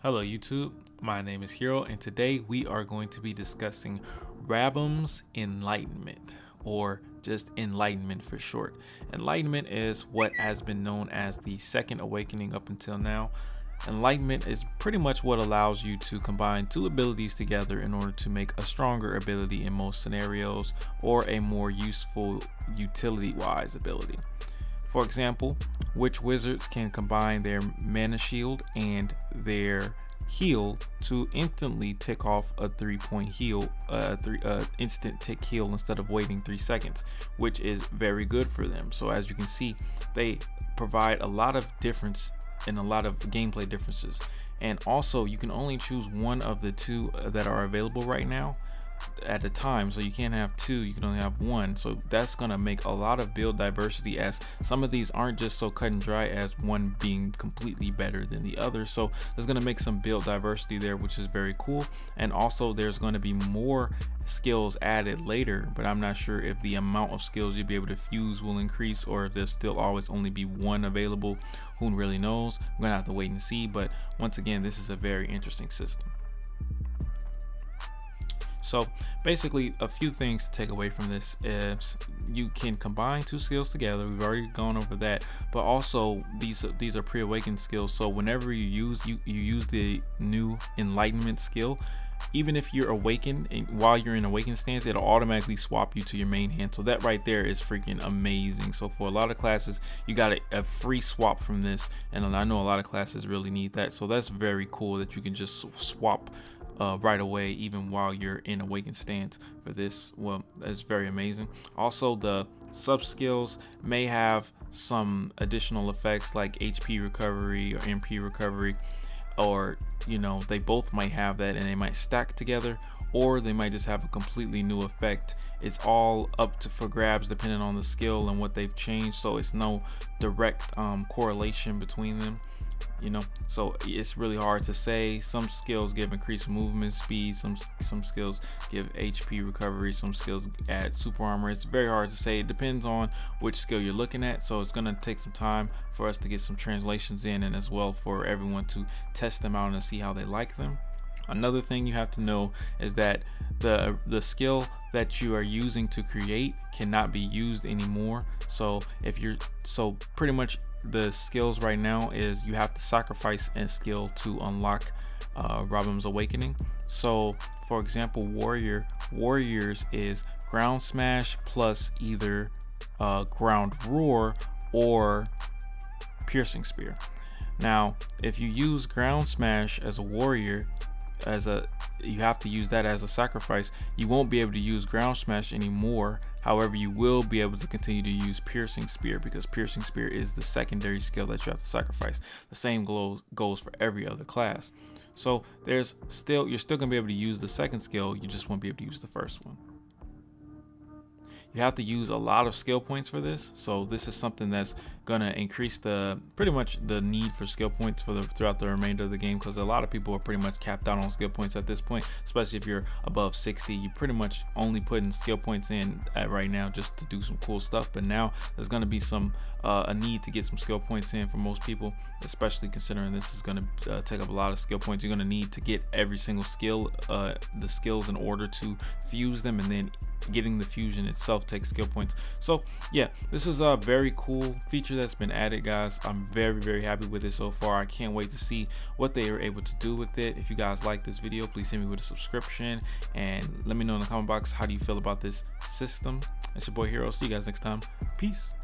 Hello YouTube, my name is Hero and today we are going to be discussing Rabam's Enlightenment or just Enlightenment for short. Enlightenment is what has been known as the Second Awakening up until now. Enlightenment is pretty much what allows you to combine two abilities together in order to make a stronger ability in most scenarios or a more useful utility wise ability. For example, which wizards can combine their mana shield and their heal to instantly tick off a three point heal, uh, three uh, instant tick heal instead of waiting three seconds, which is very good for them. So as you can see, they provide a lot of difference and a lot of gameplay differences. And also, you can only choose one of the two that are available right now at a time so you can't have two you can only have one. So that's going to make a lot of build diversity as some of these aren't just so cut and dry as one being completely better than the other. So there's going to make some build diversity there which is very cool. And also there's going to be more skills added later but i'm not sure if the amount of skills you'll be able to fuse will increase or if there'll still always only be one available. Who really knows? We're gonna have to wait and see but once again this is a very interesting system so basically a few things to take away from this is you can combine two skills together. We've already gone over that, but also these these are pre-awakened skills. So whenever you use you, you use the new enlightenment skill, even if you're awakened and while you're in awakened stance it'll automatically swap you to your main hand. So that right there is freaking amazing. So for a lot of classes you got a, a, free swap from this. And i know a lot of classes really need that. So that's very cool that you can just swap uh, right away, even while you're in awakened stance for this. Well, that's very amazing. Also, the sub skills may have some additional effects like HP recovery or MP recovery, or you know, they both might have that and they might stack together, or they might just have a completely new effect. It's all up to for grabs depending on the skill and what they've changed, so it's no direct um, correlation between them you know? So it's really hard to say. Some skills give increased movement speed some some skills give hp recovery some skills add super armor. It's very hard to say. It depends on which skill you're looking at. So it's going to take some time for us to get some translations in and as well for everyone to test them out and see how they like them Another thing you have to know is that the the skill that you are using to create cannot be used anymore. So if you're so pretty much the skills right now is you have to sacrifice a skill to unlock uh, Rabam's Awakening. So for example, Warrior Warriors is Ground Smash plus either uh, Ground Roar or Piercing Spear. Now, if you use Ground Smash as a warrior, as a you have to use that as a sacrifice. You won't be able to use ground smash anymore. However you will be able to continue to use piercing spear because piercing spear is the secondary skill that you have to sacrifice. The same goes for every other class. So there's still you're still gonna be able to use the second skill. You just won't be able to use the first one. You have to use a lot of skill points for this. So this is something that's to increase the pretty much the need for skill points for the throughout the remainder of the game because a lot of people are pretty much capped out on skill points at this point especially if you're above 60 you pretty much only putting skill points in at right now just to do some cool stuff but now there's going to be some uh, a need to get some skill points in for most people especially considering this is going to uh, take up a lot of skill points. You're going to need to get every single skill uh, the skills in order to fuse them and then getting the fusion itself takes skill points. So yeah this is a very cool feature that's been added guys. I'm very very happy with it so far. I can't wait to see what they are able to do with it. If you guys like this video please hit me with a subscription. And let me know in the comment box how do you feel about this system? It's your boy hero. See you guys next time. Peace